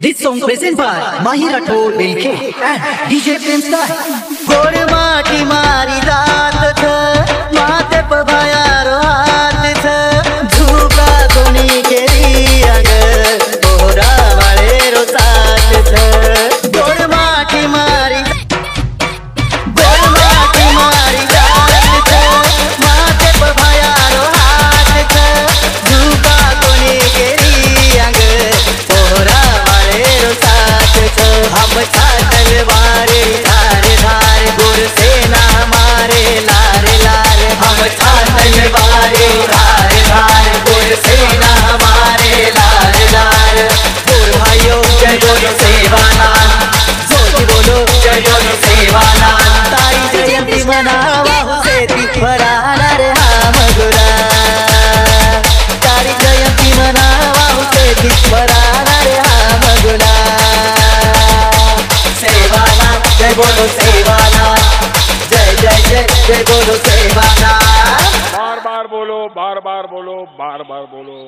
This song present by Mahi Rathod Bilke and DJ Prince Gold Mati Mari Raat Tha Mate रे तारी जयंती मनावा रे जय बोलो सेवाला जय जय जय जय बोलो सेवाला बार बार बोलो बार बार बोलो बार बार बोलो।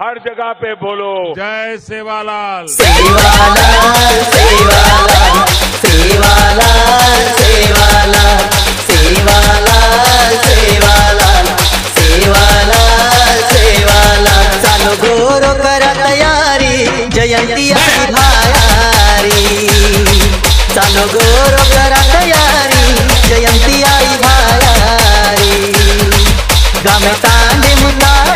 हर जगह पे बोलो। जय सेवालाल। सेवाला सेवाला सेवाला सेवाला सेवाला सेवाला सेवाला सेवाला चालो गोरो जयंती आई भायारी। चालो गोरो करा तयारी, जयंती आई भायारी। गम तांडे मुताडली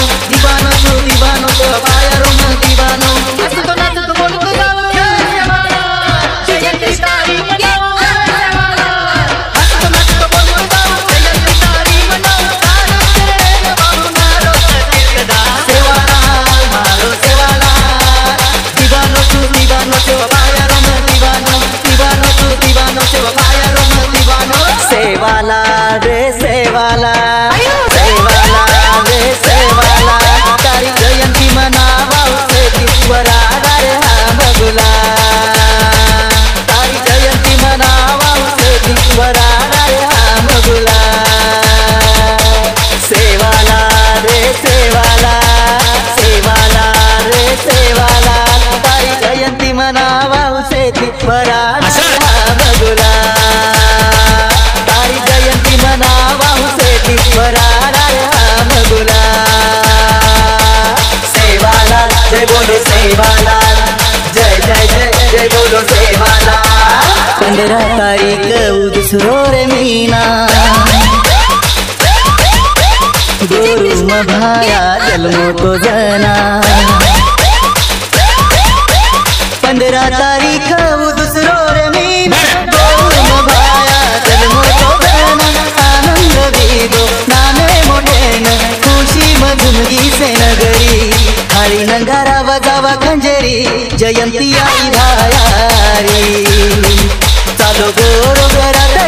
पंद्रह तारीख उदसरो रे मीना। गोरु मभाया जन्मो तो जना। पंद्रह तारीख उदसरो रे मीना। गोरु मभाया जन्मो तो जना। आनंद दीदो नाने मोठेन खुशी मधुमगी से नगरी। हरी नगारा बजावा खंजरी, जयंती आई भायारी। lo peor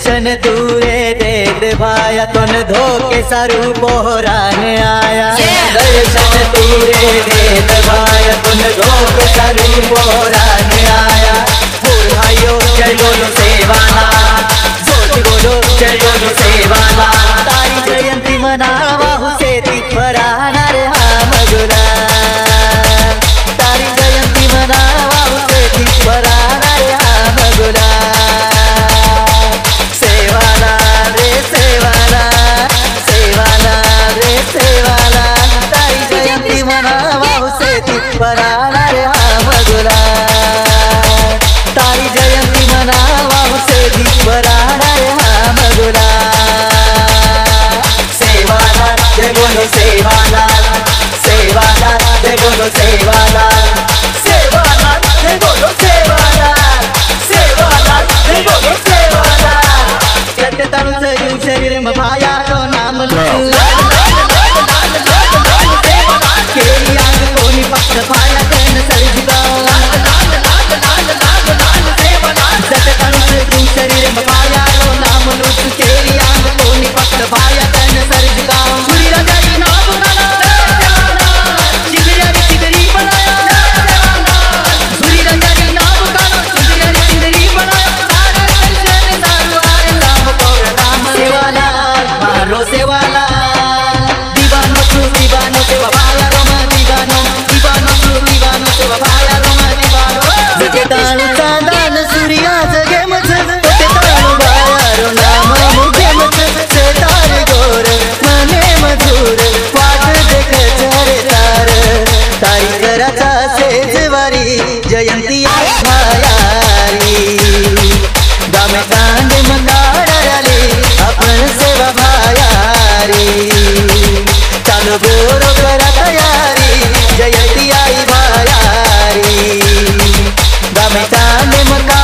दर्शन दूरे देख भाया तुन धोके सारू बोहरान आया। दर्शन दूरे देख भाया तुन धोके सारू बोहरान आया। गुरु सेवालाल सेवालाल जय सेवालाल सेवालाल जय दाने मता